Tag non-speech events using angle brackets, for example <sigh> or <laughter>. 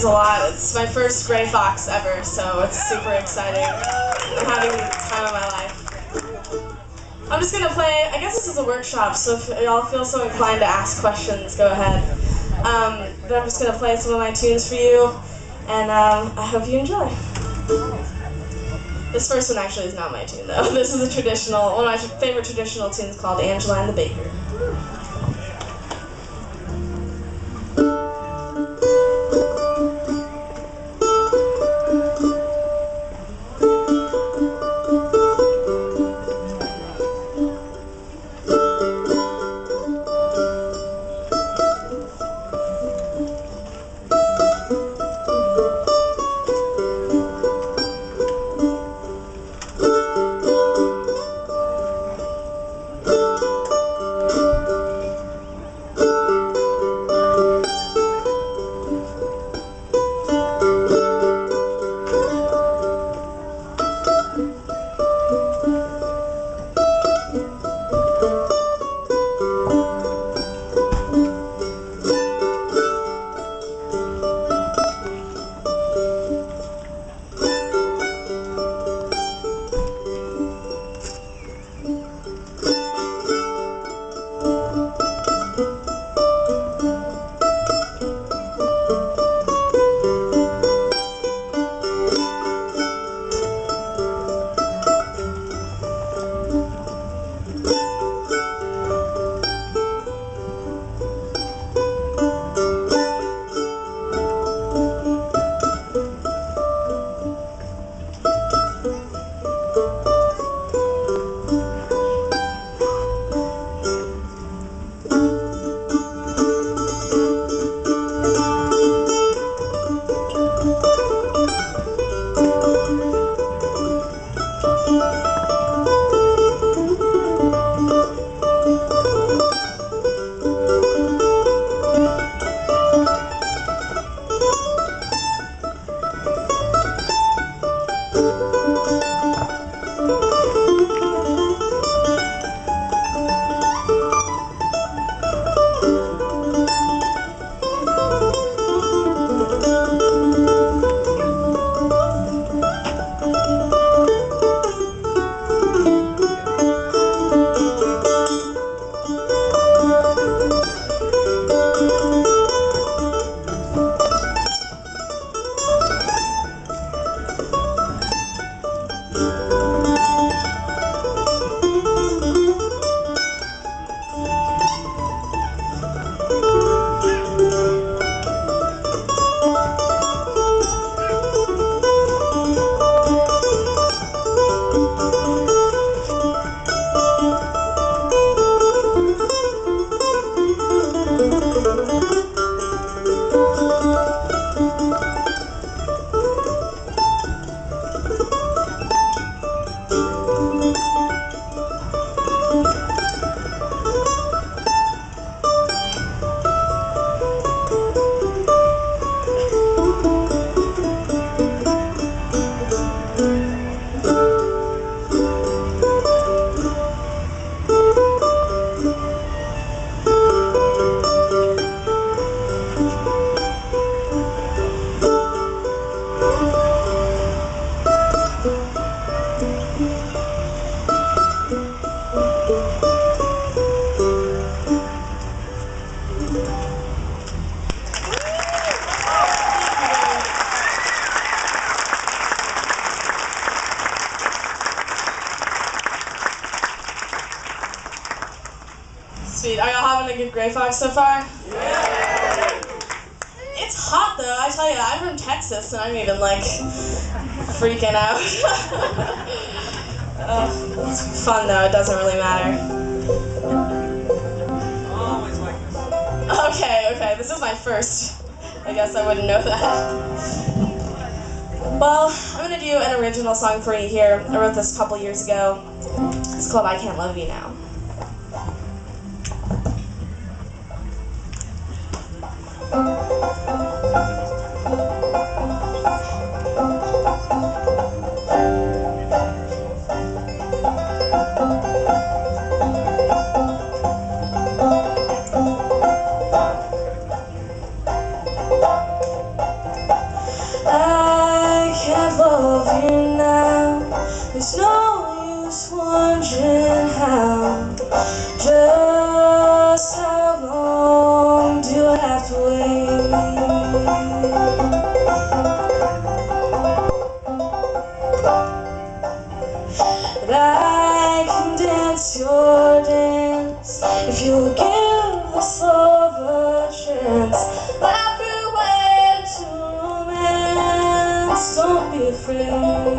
means a lot. It's my first Grey Fox ever, so it's super exciting. I'm having the time of my life. I'm just gonna play, I guess this is a workshop, so if y'all feel so inclined to ask questions, go ahead. Um, but I'm just gonna play some of my tunes for you, and um, I hope you enjoy. This first one actually is not my tune though. <laughs> This is a traditional, one of my favorite traditional tunes called Angeline the Baker. Sweet. Are y'all having a good Grey Fox so far? Yeah. It's hot though, I tell you. I'm from Texas and I'm even like freaking out. <laughs> uh, it's fun though, it doesn't really matter. Okay, okay, this is my first. I guess I wouldn't know that. Well, I'm gonna do an original song for you here. I wrote this a couple years ago. It's called I Can't Love You Now. There's no use wondering how. Just I can dance your dance if you give us love a chance. Laugh Everywhere to romance, don't be afraid.